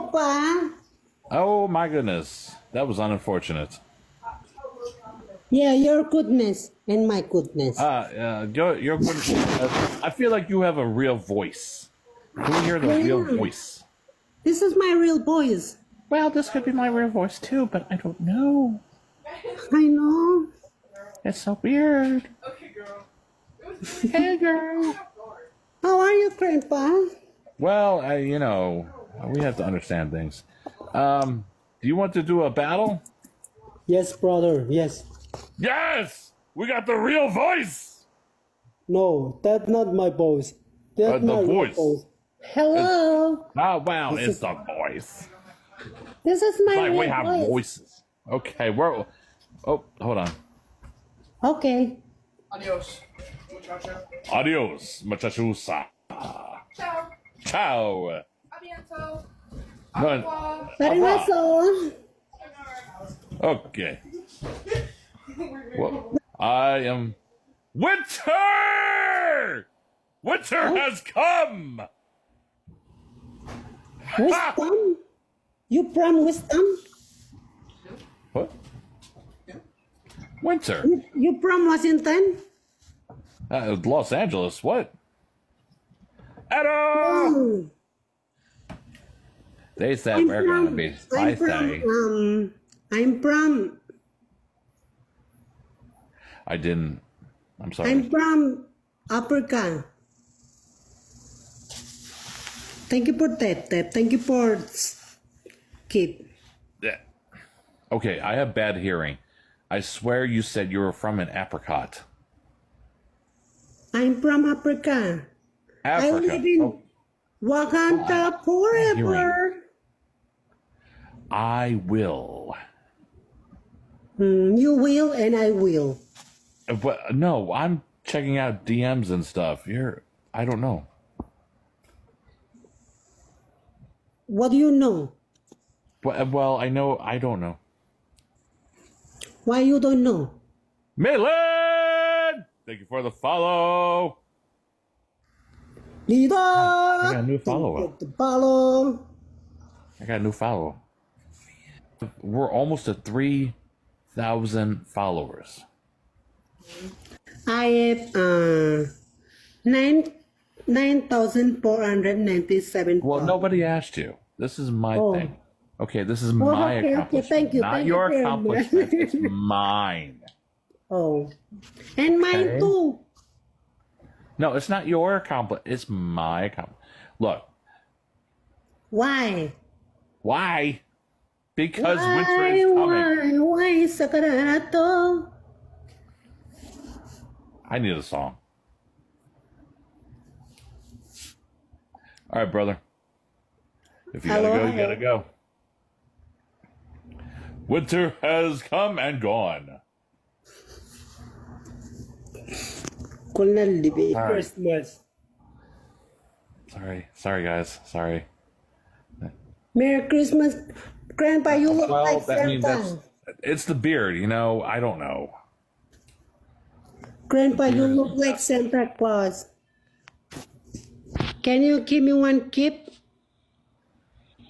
go, Pa. Oh my goodness, that was unfortunate. Yeah, your goodness and my goodness. Uh, uh your, your uh, I feel like you have a real voice. Can we hear the real voice? This is my real voice. Well, this could be my real voice too, but I don't know. I know. It's so weird. Okay, girl. Hey, girl. How are you, Grandpa? Well, I, you know, we have to understand things. Um, do you want to do a battle? Yes, brother. Yes. Yes, we got the real voice. No, that's not my voice. That's Uh, the my voice. Hello. Oh wow, it's the voice. This is my Like we have voice. voices. Okay, we're. Oh, hold on. Okay. Adios, muchacho. Adios, muchachusa. Ciao. Ciao. Abiento. No, Au Arigato. okay. Well, I am. Winter! Winter has come! Wisdom? You from wisdom? What? Winter? You, you from Washington? Uh, Los Angeles, what? Edo! Oh, They said I'm we're gonna be I'm from, spicy. um, I'm from, I didn't. I'm sorry. I'm from Africa. Thank you for that, that. Thank you for keep. Yeah. Okay, I have bad hearing. I swear you said you were from an apricot. I'm from Africa. I live in Oh, Wakanda forever. I will. Hmm, you will and I will. Uh, But no, I'm checking out DMs and stuff. You're. I don't know. What do you know? Well, I know. I don't know. Why you don't know? Maitland! Thank you for the follow. Leader! got a new follower. Follow. I got a new follow. We're almost at 3,000 followers. I have uh, nine nine thousand four hundred ninety seven. Well, nobody asked you. This is my Oh. thing. Okay, this is Oh, my okay, okay, accomplishment. thank you, Not thank you your very much. accomplishment. it's mine. Oh, and mine Okay. too. No, it's not your accomplishment. It's my accomplishment. Look, Why? why? Because winter is coming. Why? Why Sakarato? I need a song. All right, brother. If you Hello, gotta go, you gotta go. Winter has come and gone. All right. Christmas. Sorry, sorry, guys. Sorry. Merry Christmas, Grandpa. You look Well, like that Santa. it's the beard. You know, I don't know. Grandpa, you look like Santa Claus. Can you give me one gift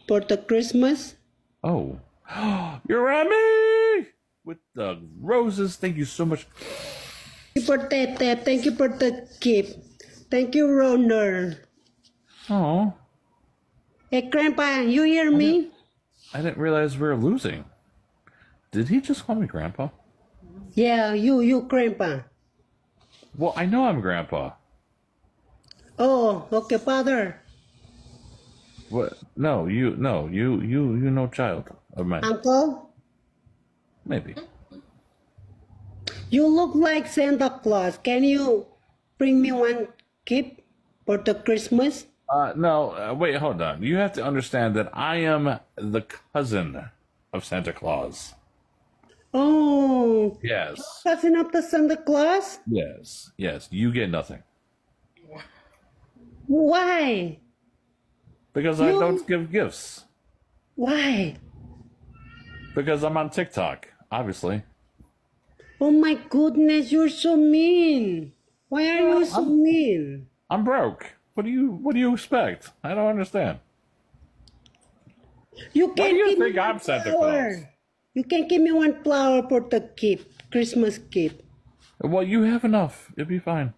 for the Christmas? Oh, you're at me with the roses. Thank you so much. Thank you for that, that. Thank you for the gift. Thank you, Ronald. Oh, Hey, Grandpa, you hear me? I didn't realize we were losing. Did he just call me Grandpa? Yeah, you, you, Grandpa. Well, I know I'm Grandpa. Oh, okay, Father. What? No, you, no, you, you, you, no child of mine. Uncle, Maybe. you look like Santa Claus. Can you bring me one gift for the Christmas? Uh, no, uh, wait, hold on. You have to understand that I am the cousin of Santa Claus. Oh, Yes, cousin of the Santa Claus? yes, yes. You get nothing Why? because I don't give gifts. Why? Because I'm on TikTok, obviously. Oh my goodness, you're so mean. Why are you so mean? I'm broke. What do you What do you expect? I don't understand. You Why can do you give me think I'm Santa. Claus? You can't give me one flower for the gift, Christmas gift. Well, you have enough. It'll be fine.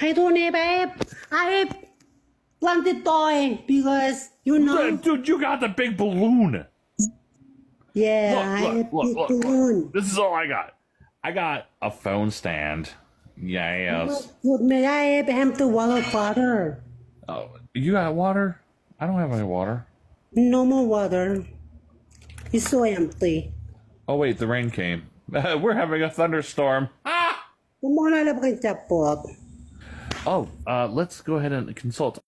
I don't have, I have, I have plenty toy because, you know, Dude, you got the big balloon. yeah, Look, I look, have look, big balloon. This is all I got. I got a phone stand. Yes. May I have empty water bottle? Oh, you got water? I don't have any water. No more water. It's so empty. Oh wait, the rain came. We're having a thunderstorm. Ah! Kung muna lang kayo, Bob. Oh, uh, let's go ahead and consult